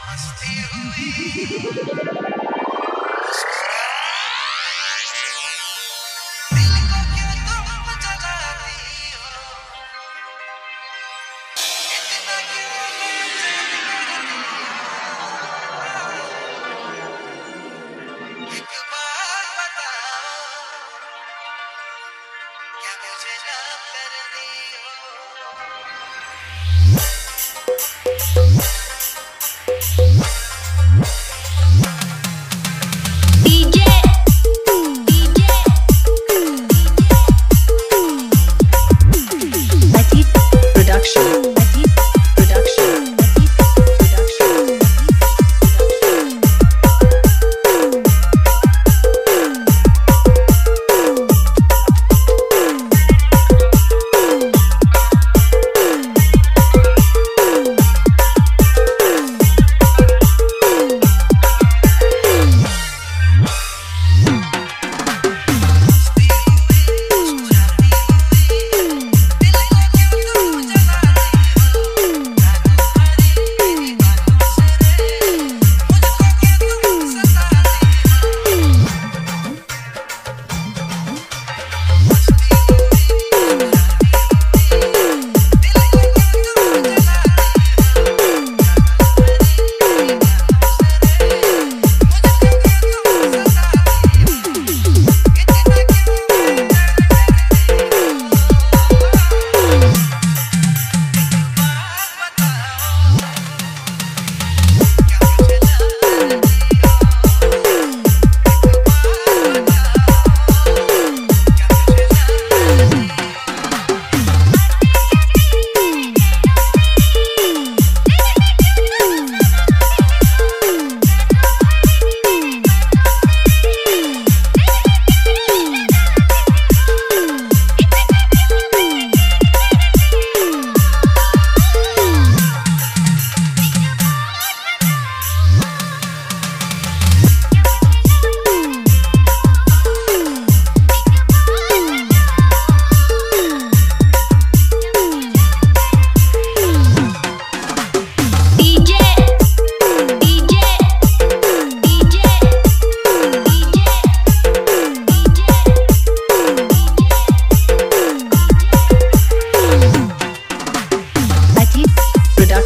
Hostility. क्या मुझे ना कर दियो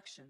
production.